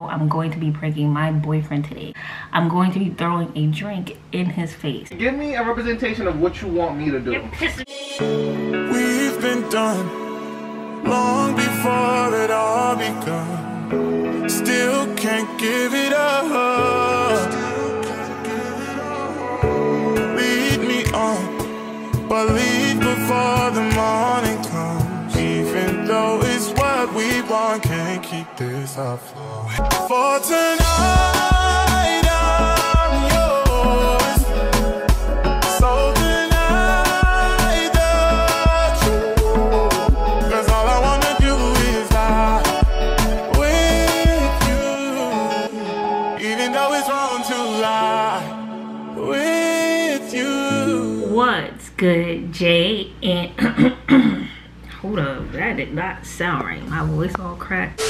I'm going to be pranking my boyfriend today. I'm going to be throwing a drink in his face. Give me a representation of what you want me to do. We've been done long before it all begun. Still can't give it up. Lead me on, but leave before the keep this up for, tonight. I'm yours. So. 'Cause all I wanna do is lie with you. Even though it's wrong to lie with you. What's good, Jay? And hold up, that did not sound right. My voice all cracked.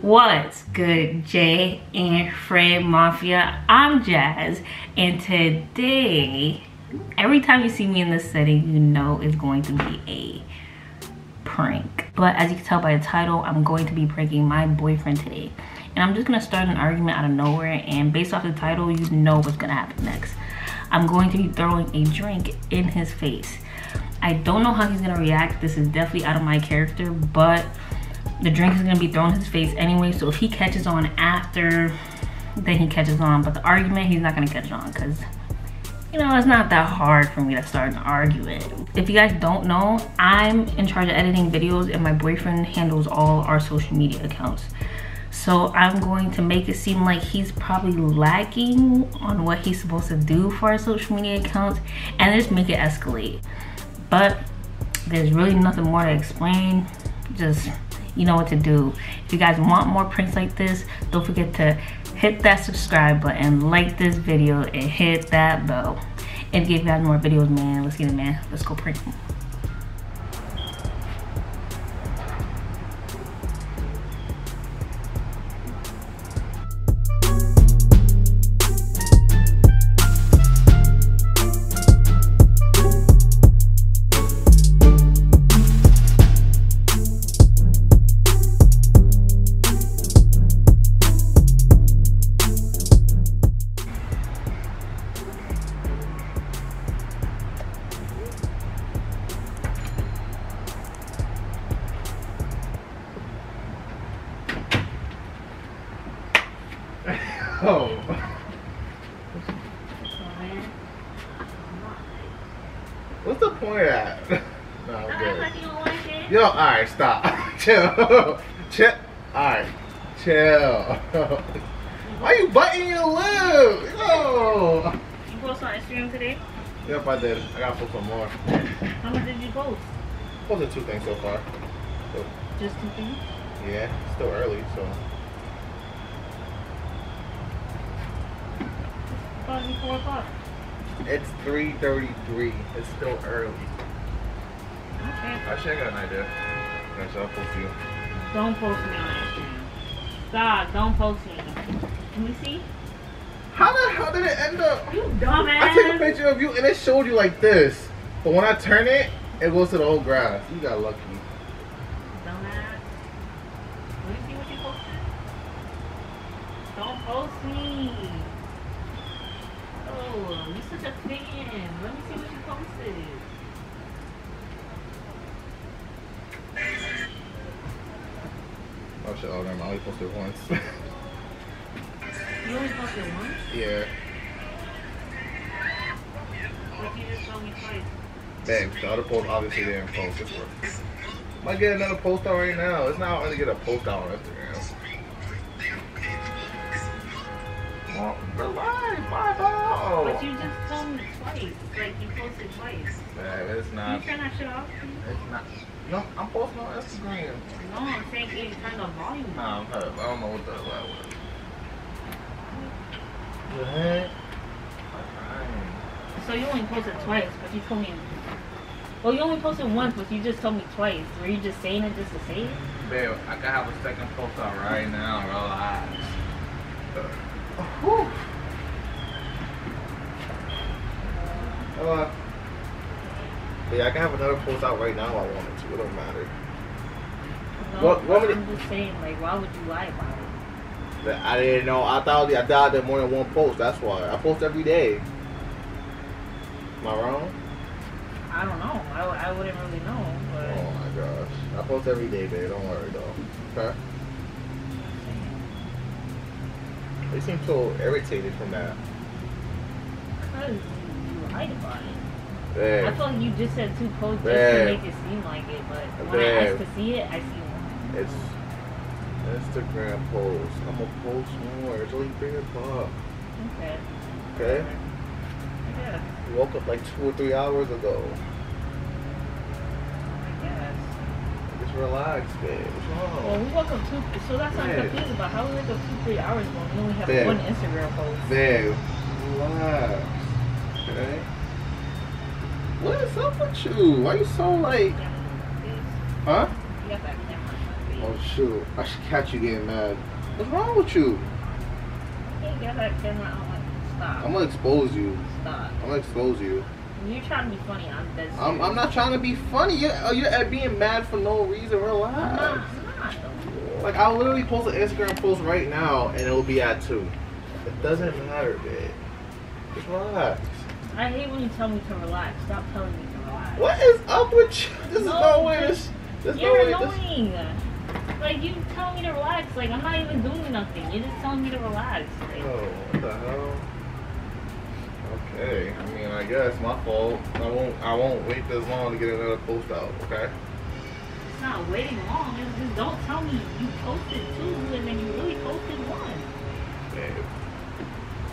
What's good, Jay and Fray Mafia? I'm Jas, and today, every time you see me in this setting, you know it's going to be a prank. But as you can tell by the title, I'm going to be pranking my boyfriend today. And I'm just gonna start an argument out of nowhere, and based off the title, you know what's gonna happen next. I'm going to be throwing a drink in his face. I don't know how he's gonna react. This is definitely out of my character, but the drink is gonna be thrown in his face anyway. So if he catches on after, then he catches on. But the argument, he's not gonna catch on because you know, it's not that hard for me to start an argument. If you guys don't know, I'm in charge of editing videos and my boyfriend handles all our social media accounts. So I'm going to make it seem like he's probably lacking on what he's supposed to do for our social media accounts and just make it escalate. But there's really nothing more to explain. Just you know what to do. If you guys want more prints like this, don't forget to hit that subscribe button, like this video, and hit that bell. And if you guys more videos, man, let's get it, man. Let's go prank. Point that? no, I'm good. Yo, alright, stop. Chill. Chill. Alright. Chill. Why you biting your lip? Yo. You post on Instagram today? Yep, I did. I gotta post some more. How much did you post? Posted two things so far. So, Just two things? yeah, it's still early, so. Probably four o'clock. It's 3.33. It's still early. Okay. Actually, I got an idea. That's what I'll post you. Don't post me on Instagram. Stop, don't post me. Let me see. How the hell did it end up? You dumbass. I took a picture of you and it showed you like this. But when I turn it, it goes to the whole grass. You got lucky. Dumbass. Let me see what you posted. Don't post me. Oh, such a fan. Let me see what you posted. Oh shit, oh never. I only posted once. You only posted once? yeah. What you just told me twice? Babe, the other post obviously didn't post. This work. Might get another post out right now. It's not hard to get a post out on Instagram. Well, relax, bye bye. But you just told me twice. Like you posted twice. It's Can not. you turn that shit off? It's not. No, I'm posting on Instagram. No, I'm saying can you turn the volume Nah, off? I'm hurt. I don't know what the hell that was. The heck? So you only posted twice, but you told me. Well, you only posted once, but you just told me twice. Were you just saying it just to say it? Babe, I can have a second post out right now. Relax. Whew. Uh, yeah, I can have another post out right now if I wanted to. It don't matter. No, What- what would I'm just saying, like, why would you lie about it? I didn't know. I thought I thought did more than one post. That's why I post every day. Am I wrong? I don't know. I, I wouldn't really know. But... Oh my gosh. I post every day, babe. Don't worry though. Okay. They seem so irritated from that. Because about it. Babe. I thought you just said two posts just to make it seem like it, but when Babe. I asked to see it, I see one. It's Instagram post. I'm gonna post more. It's only three o'clock. Okay. Okay. Yeah. You woke up like two or three hours ago. I guess. Just relax, babe. What's wrong? Well, we woke up two. So that's what I'm confused about. How we wake up two, three hours ago we only have babe. one Instagram post. Babe, relax. Okay. What is up with you? Why you so like? Huh? Oh shoot! I should catch you getting mad. What's wrong with you? I'm gonna expose you. Stop. I'm gonna expose you. You're trying to be funny. I'm dead I'm, I'm not trying to be funny. You're, uh, you're being mad for no reason. Relax. I'm not, I'm not. Like I'll literally post an Instagram post right now and it'll be at two. It doesn't matter, babe. Just relax. I hate when you tell me to relax. Stop telling me to relax. What is up with you? This no, is no way. You're no annoying. This... Like you tell me to relax. Like I'm not even doing nothing. You're just telling me to relax. Like, oh, what the hell? Okay. I mean, I guess my fault. I won't. I won't wait this long to get another post out. Okay. It's not waiting long. It's just don't tell me you posted too, and then you really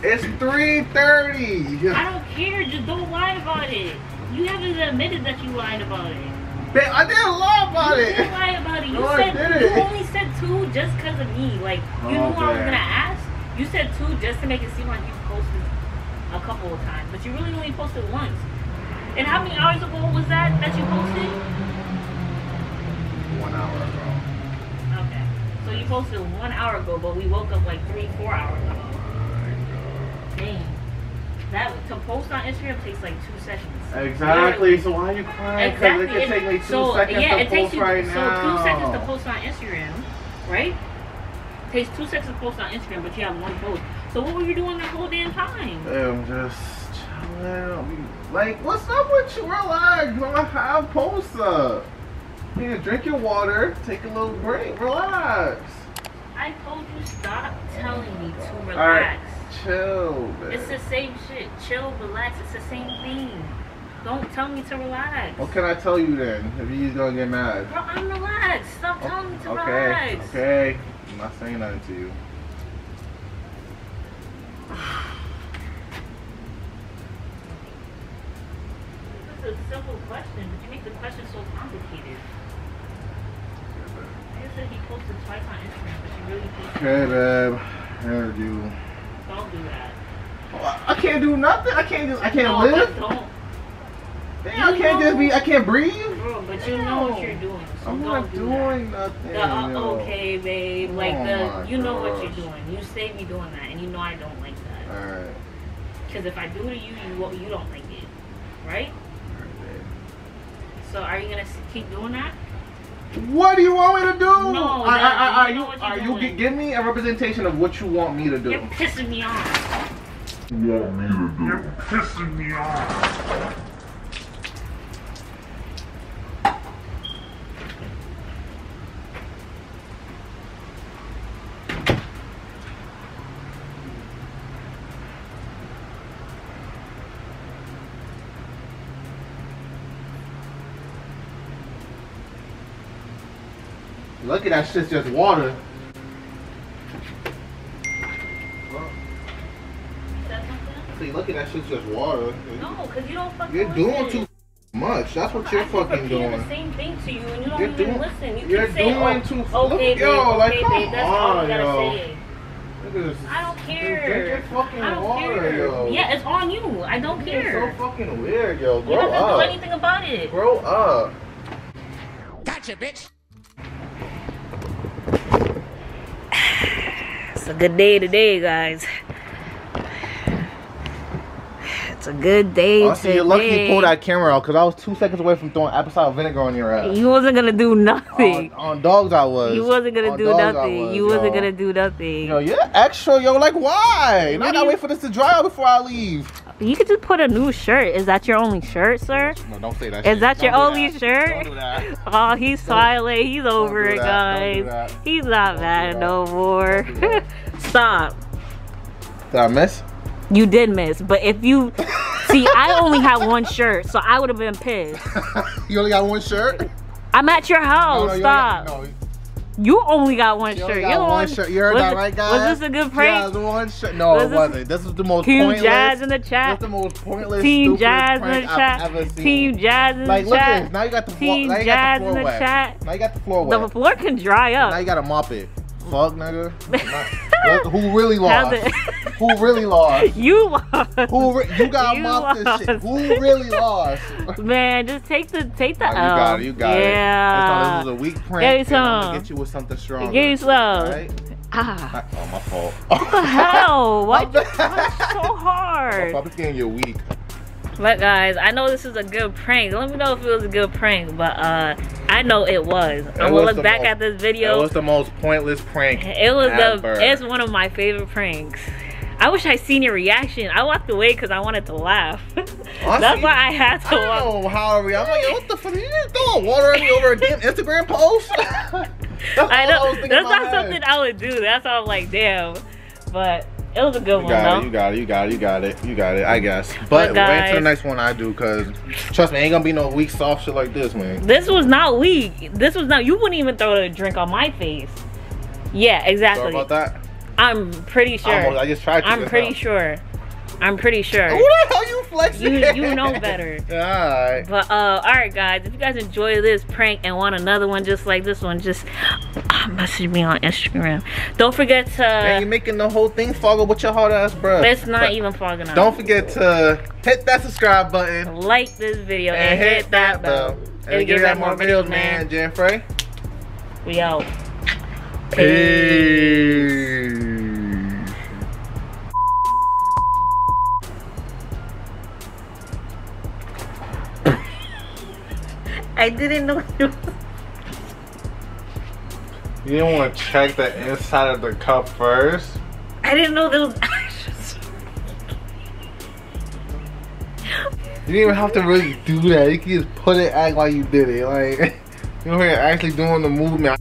It's 3.30. I don't care. Just don't lie about it. You haven't admitted that you lied about it. I didn't lie about you it. You didn't lie about it. You no, said you only said two just because of me. Like you oh, knew what I was gonna ask. You said two just to make it seem like you posted a couple of times, but you really only posted once. And how many hours ago was that that you posted? One hour ago. Okay. So you posted one hour ago, but we woke up like three, four hours ago. Dang. That to post on Instagram takes like two seconds. Exactly. So why are you crying? Because exactly. it can take me two so, seconds yeah, to it takes post you, right so now. So two seconds to post on Instagram, right? It takes two seconds to post on Instagram, but you have one post. So what were you doing the whole damn time? I'm just chilling. Like, what's up with you? Relax. You don't have posts up. Here, drink your water. Take a little break. Relax. I told you stop telling me to relax chill, man. It's the same shit. Chill, relax. It's the same thing. Don't tell me to relax. What can I tell you then? If you're gonna get mad. Bro, I'm relaxed. Stop oh, telling me to okay, relax. Okay. I'm not saying nothing to you. This is a simple question, but you make the question so complicated. I said he posted twice on Instagram, but you really posted. Okay, babe. I heard you. Don't do that. I can't do nothing. I can't just. I can't no, live. Don't. Damn, I can't know. just be. I can't breathe. Bro, but you know what you're doing. So I'm not do doing that. nothing. The, uh, okay, babe. Like oh the, you know what you're doing. You say me doing that, and you know I don't like that. All right. Because if I do to you, you you don't like it, right? All right, So are you gonna keep doing that? What do you want me to do? No, I, I, I, are you, are you, you give me a representation of what you want me to do? You're pissing me off. Want me to do? You're pissing me off. Lucky that shit's just water. See, look at that shit's just water. No, because you don't fucking You're doing too much. That's what you're I fucking doing. the same thing to you and you don't you're even doing, listen. You you're keep saying, doing oh, too okay, oh, look, yo, like, okay, come babe, that's all you gotta yo. say. I don't care. Dude, drink your fucking I don't water, care. yo. Yeah, it's on you. I don't You're care. so fucking weird, yo. Grow you don't up. do anything about it. Grow up. Gotcha, bitch. It's a good day today, guys. It's a good day oh, Honestly, today. you're lucky you pulled that camera out because I was two seconds away from throwing apple cider vinegar on your ass. You wasn't gonna do nothing. On, on dogs, I was. You wasn't gonna On do nothing. was, you wasn't gonna do nothing. Yo, you're extra, yo. Like, why? Now I gotta wait for this to dry out before I leave. You could just put a new shirt. Is that your only shirt, sir? No, don't say that. Is shit. that your Don't do only that. shirt? Don't do that. Oh, he's silent. He's over do it, that. Don't guys. He's not mad that. no more. Don't do that. Stop. Did I miss? You did miss, but if you see, I only had one shirt, so I would have been pissed. you only got one shirt? I'm at your house. No, no, you Stop. You only got one shirt. only You're got one one- shirt. You heard was that right, guys? Was this a good prank? Yeah, one shirt. No, Was it this- wasn't. This was the most Team pointless. Jas in the This chat. the most pointless, Team Jas in the chat. I've ever seen. Team Jas in Like, the look at chat. this. Now you got the floor. Team now you Jas got the in floor the wet. chat. Now you got the floor wet. The floor can dry up. Now you gotta mop it. Fuck, nigga. Who really lost? Who really lost? you lost. Who re- you gotta You mop this shit? Who really lost? Man, just take the take the Oh, you L. got it. You got yeah. it. This was a weak prank. and I'm some. gonna get you with something stronger. Give me some. Alright? Ah. Oh, my fault. What the hell? Why My you so hard? I'm just getting you weak. But guys, I know this is a good prank. Let me know if it was a good prank, but uh, I know it was. I'm gonna look back most- at this video. was the most pointless prank. It was ever. the it's one of my favorite pranks. I wish I seen your reaction. I walked away because I wanted to laugh. That's why I had I to walk. don't know how I'm like, what the fuck? You just throwing water at me over a damn Instagram post? That's I know thinking that's not head. something I would do. That's why I'm like, damn. But it was a good You one got though. it, you got it, you got it, you got it, you got it, I guess. But But wait guys- till the next one I do, cause trust me, ain't gonna be no weak soft shit like this, man. This was not weak. This was not. You wouldn't even throw a drink on my face. Yeah, Sorry exactly. about that. I'm pretty sure. Almost, I just tried to. I'm pretty now. sure. I'm pretty sure. Who the hell you flexing? You- you know better. Alright. But uh, all right, guys. If you guys enjoy this prank and want another one just like this one, just message me on Instagram. Don't forget to. Man, you to. making the whole thing fog up with your hard ass bro. It's not But even fogging up. Don't forget to hit that subscribe button like this video and, hit that bell. And And give that more videos, man. Jen Fray. We out. Peace. I didn't know you. You didn't want to check the inside of the cup first? I didn't know there was ashes. You didn't even have to really do that. You can just put it, act like you did it. Like, you know, here actually doing the movement.